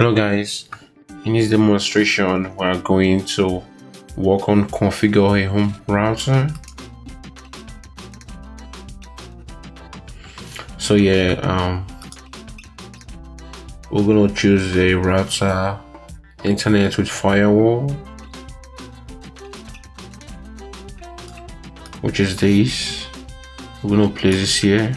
hello guys. In this demonstration we are going to work on configure a home router. So yeah um we're gonna choose a router internet with firewall which is this. We're gonna place this here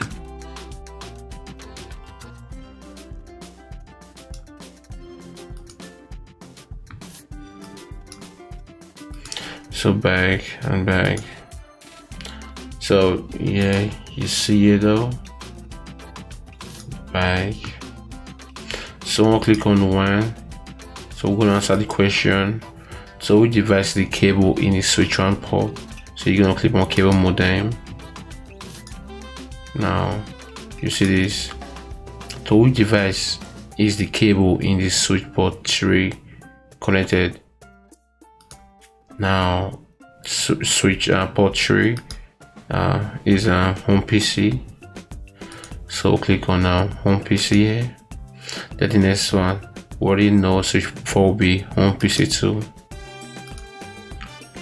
so back and back. So yeah you see it though? Back. So we'll click on one. So we're gonna answer the question. So which device the cable in the switch on port. So you're gonna click on cable modem. Now you see this? So which device is the cable in the switch port 3 connected now switch uh, port 3 uh, is a uh, home PC so click on uh, home PC here. Then the next one we already know switch 4B home PC 2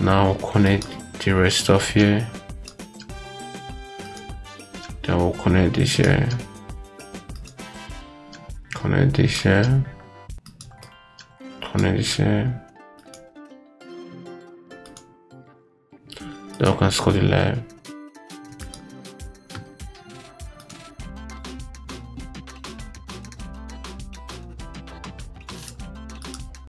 now connect the rest of here. Then we'll connect this here. Connect this here. Connect this here Then we can score the live